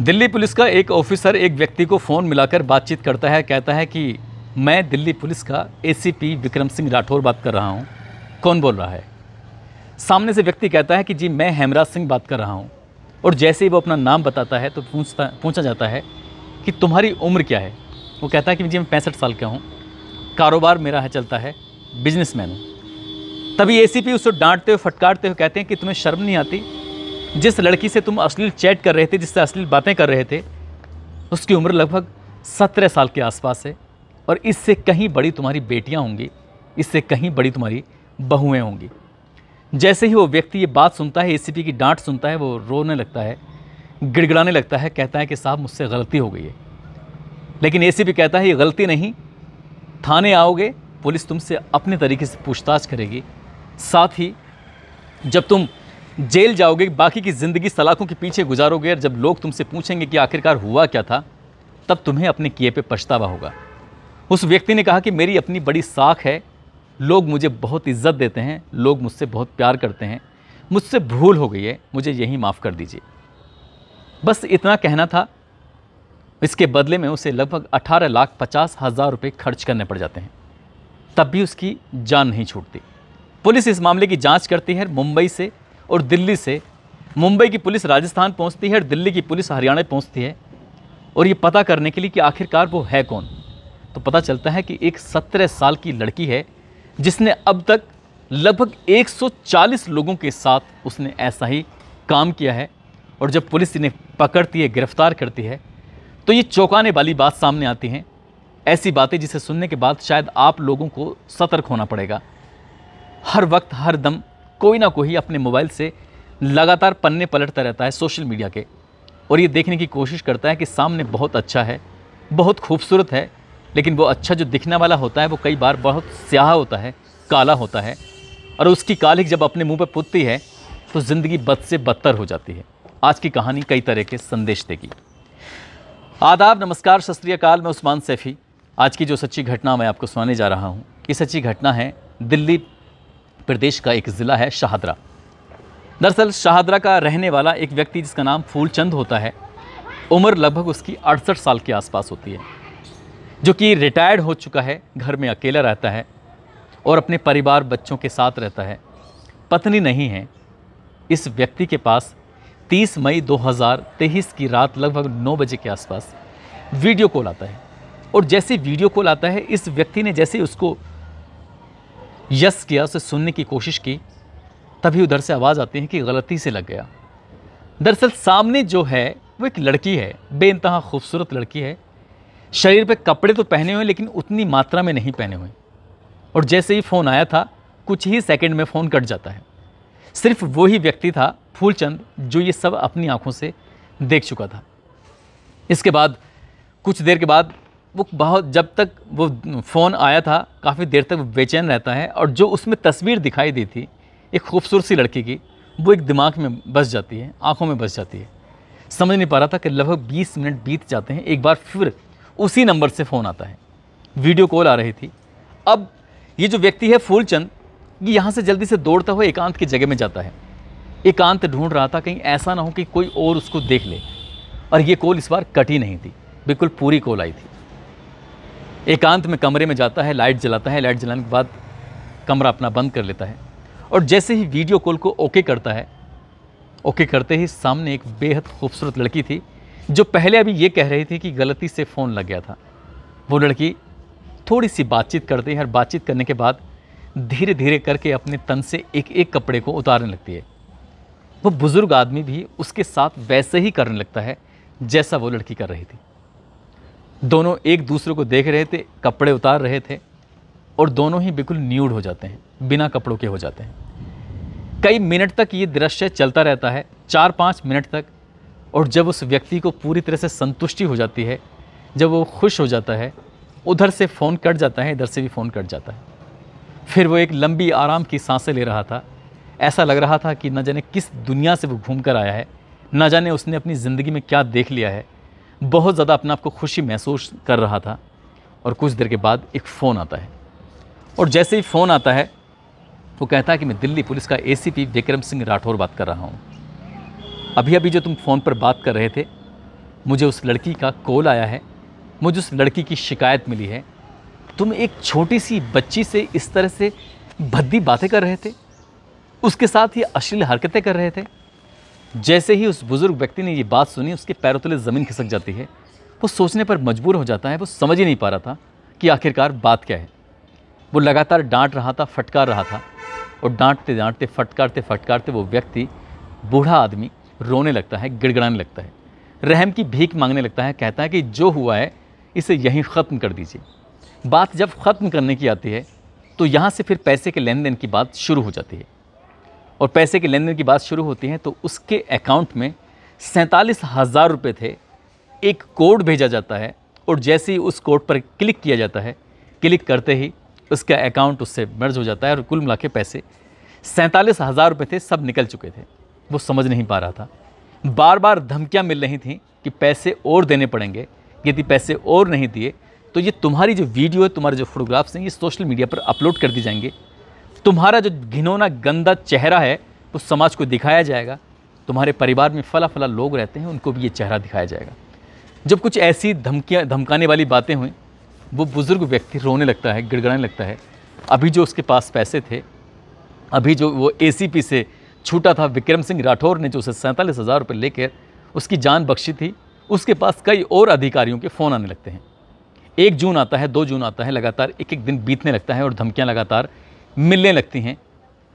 Delhi police का एक officer एक व्यक्ति को फ़ोन मिलाकर बातचीत करता है, कहता है कि मैं दिल्ली पुलिस का एसीपी विक्रम सिंह राठौर बात कर रहा हूँ। कौन बोल रहा है? सामने से व्यक्ति कहता है कि जी, मैं हेमराज सिंह बात कर रहा हूँ। और जैसे ही वो अपना नाम बताता है तो पूछता, पूछा जाता है कि तुम्हारी उम्र क्या है? वो कहता है कि जी, मैं पैंसठ साल का हूँ। कारोबार मेरा है, चलता है। बिजनेसमैन हूँ। तभी एसीपी उसको डांटते हुए, फटकारते हुए कहते हैं कि तुम्हें शर्म नहीं आती? जिस लड़की से तुम अश्लील चैट कर रहे थे, जिससे अश्लील बातें कर रहे थे, उसकी उम्र लगभग सत्रह साल के आसपास है और इससे कहीं बड़ी तुम्हारी बेटियाँ होंगी, इससे कहीं बड़ी तुम्हारी बहुएँ होंगी। जैसे ही वो व्यक्ति ये बात सुनता है, एसीपी की डांट सुनता है, वो रोने लगता है, गिड़गिड़ाने लगता है, कहता है कि साहब मुझसे गलती हो गई है। लेकिन एसीपी कहता है, ये गलती नहीं, थाने आओगे, पुलिस तुमसे अपने तरीके से पूछताछ करेगी। साथ ही जब तुम जेल जाओगे, बाकी की ज़िंदगी सलाखों के पीछे गुजारोगे और जब लोग तुमसे पूछेंगे कि आखिरकार हुआ क्या था, तब तुम्हें अपने किए पे पछतावा होगा। उस व्यक्ति ने कहा कि मेरी अपनी बड़ी साख है, लोग मुझे बहुत इज़्ज़त देते हैं, लोग मुझसे बहुत प्यार करते हैं, मुझसे भूल हो गई है, मुझे यही माफ़ कर दीजिए। बस इतना कहना था। इसके बदले में उसे लगभग अठारह लाख पचास हज़ार रुपये खर्च करने पड़ जाते हैं। तब भी उसकी जान नहीं छूटती। पुलिस इस मामले की जाँच करती है मुंबई से और दिल्ली से मुंबई की पुलिस राजस्थान पहुँचती है और दिल्ली की पुलिस हरियाणा पहुँचती है। और ये पता करने के लिए कि आखिरकार वो है कौन? तो पता चलता है कि एक सत्रह साल की लड़की है, जिसने अब तक लगभग 140 लोगों के साथ उसने ऐसा ही काम किया है। और जब पुलिस इन्हें पकड़ती है, गिरफ़्तार करती है तो ये चौंकाने वाली बात सामने आती हैं। ऐसी बातें जिसे सुनने के बाद शायद आप लोगों को सतर्क होना पड़ेगा। हर वक्त, हर दम कोई ना कोई अपने मोबाइल से लगातार पन्ने पलटता रहता है सोशल मीडिया के। और ये देखने की कोशिश करता है कि सामने बहुत अच्छा है, बहुत खूबसूरत है, लेकिन वो अच्छा जो दिखने वाला होता है, वो कई बार बहुत स्याह होता है, काला होता है। और उसकी कालिक जब अपने मुँह पर पुतती है तो ज़िंदगी बद से बदतर हो जाती है। आज की कहानी कई तरह के संदेश देगी। आदाब, नमस्कार शस्त्रीयकाल मैं उस्मान सैफ़ी। आज की जो सच्ची घटना मैं आपको सुनाने जा रहा हूँ, ये सच्ची घटना है दिल्ली प्रदेश का एक ज़िला है शाहदरा। दरअसल शाहदरा का रहने वाला एक व्यक्ति जिसका नाम फूलचंद होता है, उम्र लगभग उसकी अड़सठ साल के आसपास होती है, जो कि रिटायर्ड हो चुका है, घर में अकेला रहता है और अपने परिवार बच्चों के साथ रहता है। पत्नी नहीं है। इस व्यक्ति के पास 30 मई 2023 की रात लगभग 9 बजे के आसपास वीडियो कॉल आता है और जैसे वीडियो कॉल आता है, इस व्यक्ति ने जैसे उसको यस किया, उसे सुनने की कोशिश की, तभी उधर से आवाज़ आती है कि गलती से लग गया। दरअसल सामने जो है, वो एक लड़की है बेनतहा खूबसूरत लड़की है। शरीर पे कपड़े तो पहने हुए लेकिन उतनी मात्रा में नहीं पहने हुए। और जैसे ही फ़ोन आया था, कुछ ही सेकंड में फ़ोन कट जाता है। सिर्फ़ वो ही व्यक्ति था, फूलचंद, जो ये सब अपनी आँखों से देख चुका था। इसके बाद, कुछ देर के बाद वो बहुत जब तक वो फ़ोन आया था, काफ़ी देर तक वो बेचैन रहता है और जो उसमें तस्वीर दिखाई दी थी, एक खूबसूरत सी लड़की की, वो एक दिमाग में बस जाती है, आँखों में बस जाती है। समझ नहीं पा रहा था कि लगभग 20 मिनट बीत जाते हैं, एक बार फिर उसी नंबर से फ़ोन आता है। वीडियो कॉल आ रही थी। अब ये जो व्यक्ति है फूलचंद, ये यहाँ से जल्दी से दौड़ता हुआ एकांत की जगह में जाता है। एकांत ढूंढ रहा था कहीं ऐसा ना हो कि कोई और उसको देख ले। और ये कॉल इस बार कटी नहीं थी, बिल्कुल पूरी कॉल आई थी। एकांत में कमरे में जाता है, लाइट जलाता है, लाइट जलाने के बाद कमरा अपना बंद कर लेता है। और जैसे ही वीडियो कॉल को ओके करता है, ओके करते ही सामने एक बेहद खूबसूरत लड़की थी, जो पहले अभी ये कह रही थी कि गलती से फ़ोन लग गया था। वो लड़की थोड़ी सी बातचीत करती है, और बातचीत करने के बाद धीरे धीरे करके अपने तन से एक एक कपड़े को उतारने लगती है। वो बुज़ुर्ग आदमी भी उसके साथ वैसे ही करने लगता है, जैसा वो लड़की कर रही थी। दोनों एक दूसरे को देख रहे थे, कपड़े उतार रहे थे और दोनों ही बिल्कुल न्यूड हो जाते हैं, बिना कपड़ों के हो जाते हैं। कई मिनट तक ये दृश्य चलता रहता है, चार पाँच मिनट तक, और जब उस व्यक्ति को पूरी तरह से संतुष्टि हो जाती है, जब वो खुश हो जाता है, उधर से फ़ोन कट जाता है, इधर से भी फ़ोन कट जाता है। फिर वो एक लंबी आराम की साँसें ले रहा था। ऐसा लग रहा था कि न जाने किस दुनिया से वो घूम कर आया है, न जाने उसने अपनी ज़िंदगी में क्या देख लिया है। बहुत ज़्यादा अपने आप को खुशी महसूस कर रहा था और कुछ देर के बाद एक फ़ोन आता है। और जैसे ही फ़ोन आता है, वो कहता है कि मैं दिल्ली पुलिस का एसीपी विक्रम सिंह राठौर बात कर रहा हूँ। अभी अभी जो तुम फ़ोन पर बात कर रहे थे, मुझे उस लड़की का कॉल आया है, मुझे उस लड़की की शिकायत मिली है। तुम एक छोटी सी बच्ची से इस तरह से भद्दी बातें कर रहे थे? उसके साथ ये अश्लील हरकतें कर रहे थे? जैसे ही उस बुज़ुर्ग व्यक्ति ने ये बात सुनी, उसके पैरों तले ज़मीन खिसक जाती है। वो सोचने पर मजबूर हो जाता है, वो समझ ही नहीं पा रहा था कि आखिरकार बात क्या है। वो लगातार डांट रहा था, फटकार रहा था और डांटते डांटते, फटकारते फटकारते वो व्यक्ति, बूढ़ा आदमी रोने लगता है, गिड़गड़ाने लगता है, रहम की भीख मांगने लगता है, कहता है कि जो हुआ है, इसे यहीं ख़त्म कर दीजिए। बात जब ख़त्म करने की आती है तो यहाँ से फिर पैसे के लेन देन की बात शुरू हो जाती है। और पैसे के लेन देन की बात शुरू होती है तो उसके अकाउंट में सैंतालीस हज़ार रुपये थे। एक कोड भेजा जाता है और जैसे ही उस कोड पर क्लिक किया जाता है क्लिक करते ही उसका अकाउंट उससे मर्ज हो जाता है और कुल मिला के पैसे सैंतालीस हज़ार रुपये थे, सब निकल चुके थे। वो समझ नहीं पा रहा था। बार बार धमकियाँ मिल रही थी कि पैसे और देने पड़ेंगे। यदि पैसे और नहीं दिए तो ये तुम्हारी जो वीडियो है, तुम्हारे जो फोटोग्राफ्स हैं, ये सोशल मीडिया पर अपलोड कर दी जाएँगे। तुम्हारा जो घिनौना, गंदा चेहरा है, वो समाज को दिखाया जाएगा। तुम्हारे परिवार में फला फला लोग रहते हैं, उनको भी ये चेहरा दिखाया जाएगा। जब कुछ ऐसी धमकियाँ, धमकाने वाली बातें हुई, वो बुज़ुर्ग व्यक्ति रोने लगता है, गिड़गड़ाने लगता है। अभी जो उसके पास पैसे थे, अभी जो वो एसीपी से छूटा था, विक्रम सिंह राठौर ने जो उसे सैंतालीस हज़ार रुपये लेकर उसकी जान बख्शी थी, उसके पास कई और अधिकारियों के फ़ोन आने लगते हैं। एक जून आता है, दो जून आता है, लगातार एक एक दिन बीतने लगता है और धमकियाँ लगातार मिलने लगती हैं।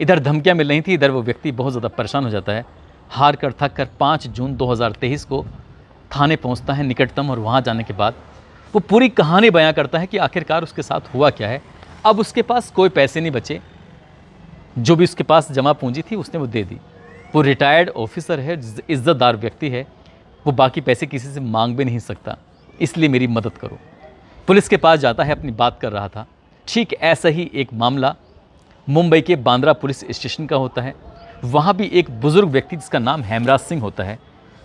इधर धमकियाँ मिल रही थी, इधर वो व्यक्ति बहुत ज़्यादा परेशान हो जाता है। हार कर थक कर पाँच जून 2023 को थाने पहुँचता है निकटतम और वहाँ जाने के बाद। वो पूरी कहानी बयां करता है कि आखिरकार उसके साथ हुआ क्या है। अब उसके पास कोई पैसे नहीं बचे। जो भी उसके पास जमा पूंजी थी, उसने वो दे दी। वो रिटायर्ड ऑफिसर है इज़्ज़तदार व्यक्ति है। वो बाकी पैसे किसी से मांग भी नहीं सकता। इसलिए मेरी मदद करो। पुलिस के पास जाता है, अपनी बात कर रहा था। ठीक ऐसा ही एक मामला मुंबई के बांद्रा पुलिस स्टेशन का होता है। वहाँ भी एक बुज़ुर्ग व्यक्ति जिसका नाम हेमराज सिंह होता है।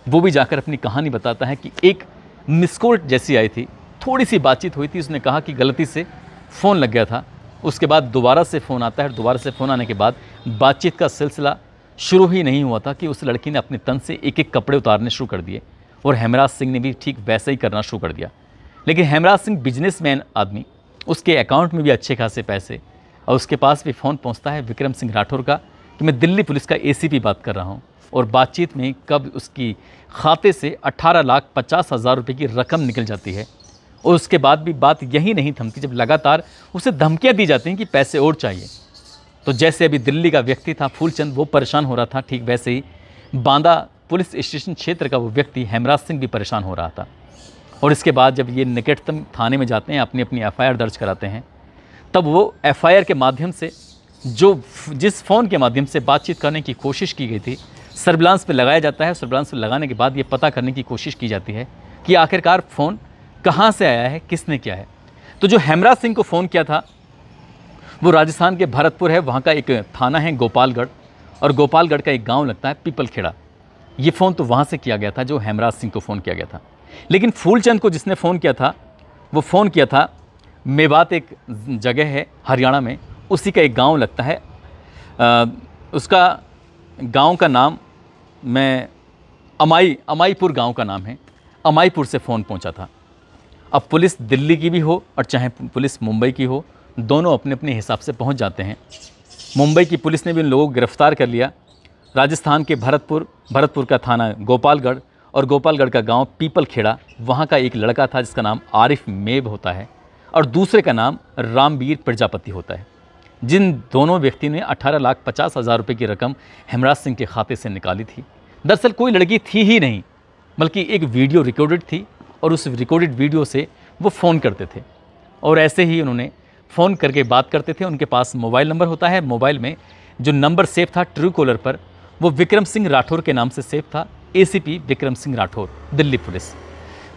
वो भी जाकर अपनी कहानी बताता है कि एक मिसकोल्ट जैसी आई थी। थोड़ी सी बातचीत हुई थी, उसने कहा कि गलती से फ़ोन लग गया था। उसके बाद दोबारा से फ़ोन आता है और दोबारा से फ़ोन आने के बाद बातचीत का सिलसिला शुरू ही नहीं हुआ था कि उस लड़की ने अपने तन से एक एक कपड़े उतारने शुरू कर दिए और हेमराज सिंह ने भी ठीक वैसा ही करना शुरू कर दिया। लेकिन हेमराज सिंह बिजनेसमैन आदमी, उसके अकाउंट में भी अच्छे खासे पैसे और उसके पास भी फ़ोन पहुँचता है विक्रम सिंह राठौर का, कि मैं दिल्ली पुलिस का एसीपी बात कर रहा हूँ और बातचीत में कब उसकी खाते से अट्ठारह लाख पचास हज़ार रुपये की रकम निकल जाती है। और उसके बाद भी बात यही नहीं थमती जब लगातार उसे धमकियाँ दी जाती हैं कि पैसे और चाहिए। तो जैसे अभी दिल्ली का व्यक्ति था फूलचंद, वो परेशान हो रहा था, ठीक वैसे ही बांदा पुलिस स्टेशन क्षेत्र का वो व्यक्ति हेमराज सिंह भी परेशान हो रहा था। और इसके बाद जब ये निकटतम थाने में जाते हैं अपनी अपनी एफ़ दर्ज कराते हैं तब वो एफआईआर के माध्यम से, जो जिस फ़ोन के माध्यम से बातचीत करने की कोशिश की गई थी, सर्विलांस पे लगाया जाता है, सर्विलांस पे लगाने के बाद ये पता करने की कोशिश की जाती है कि आखिरकार फ़ोन कहाँ से आया है, किसने किया है। तो जो हेमराज सिंह को फ़ोन किया था, वो राजस्थान के भरतपुर है, वहाँ का एक थाना है गोपालगढ़, और गोपालगढ़ का एक गाँव लगता है पीपलखेड़ा। ये फ़ोन तो वहाँ से किया गया था, जो हेमराज सिंह को फ़ोन किया गया था। लेकिन फूलचंद को जिसने फ़ोन किया था, वो फ़ोन किया था मेवात एक जगह है हरियाणा में। उसी का एक गाँव लगता है। आ, उसका गाँव का नाम मैं अमाई अमाईपुर गाँव का नाम है। अमाईपुर से फ़ोन पहुँचा था। अब पुलिस दिल्ली की भी हो और चाहे पुलिस मुंबई की हो दोनों अपने अपने हिसाब से पहुँच जाते हैं। मुंबई की पुलिस ने भी उन लोगों को गिरफ़्तार कर लिया। राजस्थान के भरतपुर भरतपुर का थाना गोपालगढ़ और गोपालगढ़ का गाँव पीपल खेड़ा वहाँ का एक लड़का था जिसका नाम आरिफ मेब होता है। और दूसरे का नाम रामवीर प्रजापति होता है। जिन दोनों व्यक्ति ने अठारह लाख पचास हज़ार रुपये की रकम हेमराज सिंह के खाते से निकाली थी। दरअसल कोई लड़की थी ही नहीं, बल्कि एक वीडियो रिकॉर्डेड थी और उस रिकॉर्डेड वीडियो से वो फ़ोन करते थे। और ऐसे ही उन्होंने फ़ोन करके बात करते थे। उनके पास मोबाइल नंबर होता है। मोबाइल में जो नंबर सेव था ट्रू कॉलर पर, वो विक्रम सिंह राठौर के नाम से सेव था। ACP Vikram Singh Rathore, Delhi police.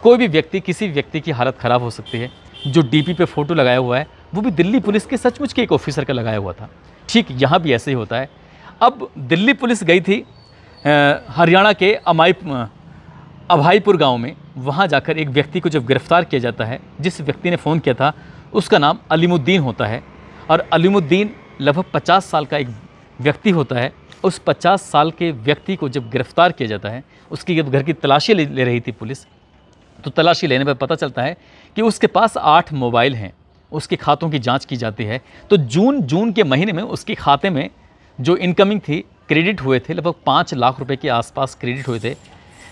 कोई भी व्यक्ति, किसी व्यक्ति की हालत ख़राब हो सकती है। जो डीपी पे फ़ोटो लगाया हुआ है वो भी दिल्ली पुलिस के सचमुच के एक ऑफिसर का लगाया हुआ था। ठीक यहाँ भी ऐसे ही होता है। अब दिल्ली पुलिस गई थी हरियाणा के अमाई अभाईपुर गाँव में। वहाँ जाकर एक व्यक्ति को जब गिरफ़्तार किया जाता है जिस व्यक्ति ने फ़ोन किया था उसका नाम अलीमुद्दीन होता है। और अलीमुद्दीन लगभग पचास साल का एक व्यक्ति होता है। उस पचास साल के व्यक्ति को जब गिरफ़्तार किया जाता है उसकी जब घर की तलाशी ले, ले रही थी पुलिस तो तलाशी लेने पर पता चलता है कि उसके पास आठ मोबाइल हैं। उसके खातों की जाँच की जाती है। तो जून जून के महीने में उसके खाते में जो इनकमिंग थी क्रेडिट हुए थे, लगभग पाँच लाख रुपए के आसपास क्रेडिट हुए थे।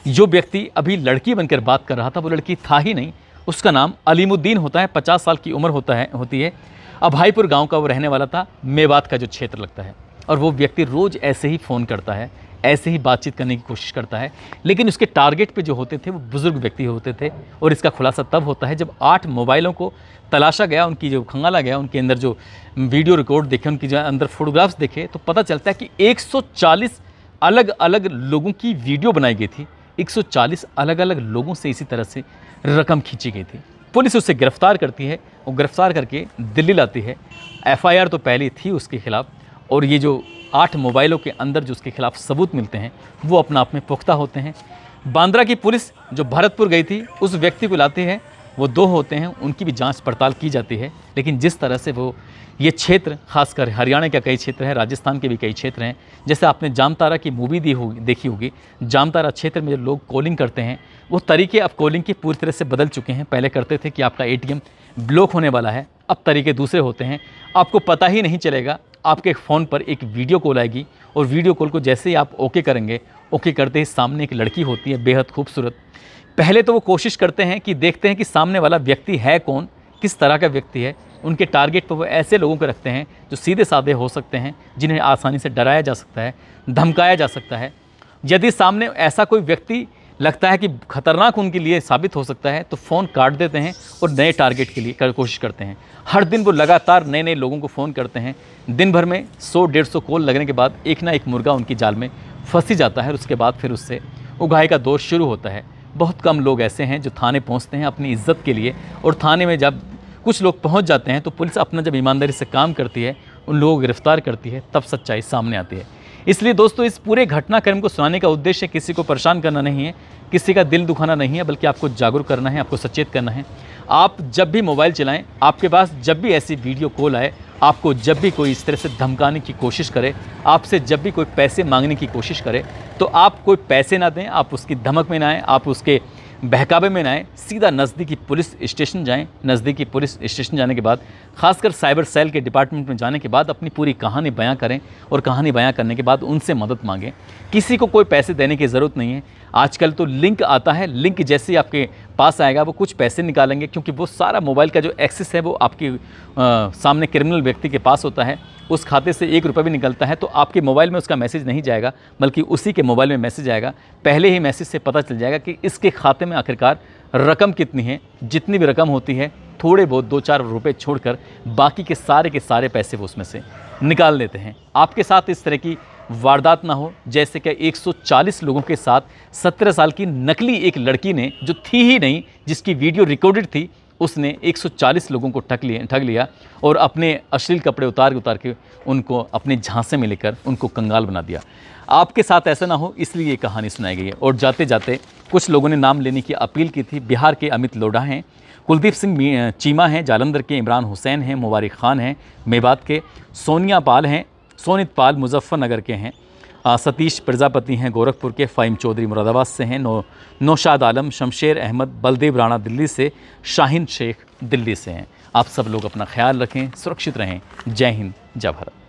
जो व्यक्ति अभी लड़की बनकर बात कर रहा था, वो लड़की था ही नहीं। उसका नाम अलीमुद्दीन होता है, पचास साल की उम्र होता है, होती है। अभाईपुर गाँव का वो रहने वाला था, मेवात का जो क्षेत्र लगता है। और वो व्यक्ति रोज़ ऐसे ही फ़ोन करता है, ऐसे ही बातचीत करने की कोशिश करता है। लेकिन उसके टारगेट पे जो होते थे, वो बुज़ुर्ग व्यक्ति होते थे और इसका खुलासा तब होता है जब आठ मोबाइलों को तलाशा गया, उनकी जो खंगाला गया, उनके अंदर जो वीडियो रिकॉर्ड देखे, उनकी जो अंदर फोटोग्राफ्स देखे तो पता चलता है कि 140 अलग अलग लोगों की वीडियो बनाई गई थी। 140 अलग अलग लोगों से इसी तरह से रकम खींची गई थी। पुलिस उसे गिरफ़्तार करती है और गिरफ़्तार करके दिल्ली लाती है। एफआईआर तो पहले थी उसके खिलाफ। और ये जो आठ मोबाइलों के अंदर जो उसके खिलाफ सबूत मिलते हैं, वो अपना आप में पुख्ता होते हैं। बांद्रा की पुलिस जो भरतपुर गई थी, उस व्यक्ति को लाती है, वो दो होते हैं, उनकी भी जाँच पड़ताल की जाती है। लेकिन जिस तरह से वो, ये क्षेत्र, खासकर हरियाणा का कई क्षेत्र हैं, राजस्थान के भी कई क्षेत्र हैं, जैसे आपने जामतारा की मूवी दी होगी, देखी होगी, जामतारा क्षेत्र में जो लोग कॉलिंग करते हैं, वो तरीके अब कॉलिंग के पूरी तरह से बदल चुके हैं। पहले करते थे कि आपका एटीएम ब्लॉक होने वाला है, अब तरीके दूसरे होते हैं। आपको पता ही नहीं चलेगा, आपके फ़ोन पर एक वीडियो कॉल आएगी और वीडियो कॉल को जैसे ही आप ओके करेंगे, ओके करते ही सामने एक लड़की होती है, बेहद खूबसूरत। पहले तो वो कोशिश करते हैं कि देखते हैं कि सामने वाला व्यक्ति है कौन, किस तरह का व्यक्ति है। उनके टारगेट पर वो ऐसे लोगों को रखते हैं जो सीधे साधे हो सकते हैं, जिन्हें आसानी से डराया जा सकता है, धमकाया जा सकता है। यदि सामने ऐसा कोई व्यक्ति लगता है कि खतरनाक उनके लिए साबित हो सकता है तो फ़ोन काट देते हैं और नए टारगेट के लिए कर, कोशिश करते हैं। हर दिन वो लगातार नए नए लोगों को फ़ोन करते हैं। दिन भर में सौ, डेढ़ सौ कॉल लगने के बाद एक ना एक मुर्गा उनकी जाल में फंसी जाता है और उसके बाद फिर उससे उगाही का दौर शुरू होता है। बहुत कम लोग ऐसे हैं जो थाने पहुँचते हैं अपनी इज़्ज़त के लिए और थाने में जब कुछ लोग पहुँच जाते हैं तो पुलिस अपना जब ईमानदारी से काम करती है, उन लोगों को गिरफ़्तार करती है, तब सच्चाई सामने आती है। इसलिए दोस्तों, इस पूरे घटनाक्रम को सुनाने का उद्देश्य किसी को परेशान करना नहीं है, किसी का दिल दुखाना नहीं है, बल्कि आपको जागरूक करना है, आपको सचेत करना है। आप जब भी मोबाइल चलाएँ, आपके पास जब भी ऐसी वीडियो कॉल आए, आपको जब भी कोई इस तरह से धमकाने की कोशिश करे, आपसे जब भी कोई पैसे मांगने की कोशिश करे तो आप कोई पैसे ना दें, आप उसकी धमक में ना आएँ, आप उसके बहकावे में ना आए, सीधा नज़दीकी पुलिस स्टेशन जाएँ। नज़दीकी पुलिस स्टेशन जाने के बाद, खासकर साइबर सेल के डिपार्टमेंट में जाने के बाद अपनी पूरी कहानी बयां करें और कहानी बयां करने के बाद उनसे मदद मांगें। किसी को कोई पैसे देने की ज़रूरत नहीं है। आजकल तो लिंक आता है, लिंक जैसे ही आपके पास आएगा, वो कुछ पैसे निकालेंगे, क्योंकि वो सारा मोबाइल का जो एक्सेस है, वो आपके सामने क्रिमिनल व्यक्ति के पास होता है। उस खाते से एक रुपये भी निकलता है तो आपके मोबाइल में उसका मैसेज नहीं जाएगा, बल्कि उसी के मोबाइल में मैसेज आएगा। पहले ही मैसेज से पता चल जाएगा कि इसके खाते में आखिरकार रकम कितनी है, जितनी भी रकम होती है, थोड़े बहुत दो चार रुपये छोड़कर बाकी के सारे के सारे पैसे वो उसमें से निकाल लेते हैं। आपके साथ इस तरह की वारदात ना हो, जैसे कि 140 लोगों के साथ 17 साल की नकली एक लड़की ने, जो थी ही नहीं, जिसकी वीडियो रिकॉर्डेड थी उसने 140 लोगों को ठग लिया ठग लिया और अपने अश्लील कपड़े उतार उतार के उनको अपने झांसे में लेकर उनको कंगाल बना दिया। आपके साथ ऐसा ना हो, इसलिए ये कहानी सुनाई गई है। और जाते जाते कुछ लोगों ने नाम लेने की अपील की थी। बिहार के अमित लोढ़ा हैं, कुलदीप सिंह चीमा हैं, जालंधर के इमरान हुसैन हैं, मुबारक खान हैं, मेवात के सोनिया पाल हैं, सोनित पाल मुजफ्फरनगर के हैं। सतीश प्रजापति हैं, गोरखपुर के फ़ाइम चौधरी मुरादाबाद से हैं, नौ, नौशाद आलम, शमशेर अहमद, बलदेव राणा दिल्ली से, शाहिन शेख दिल्ली से हैं। आप सब लोग अपना ख्याल रखें, सुरक्षित रहें। जय हिंद, जय भारत।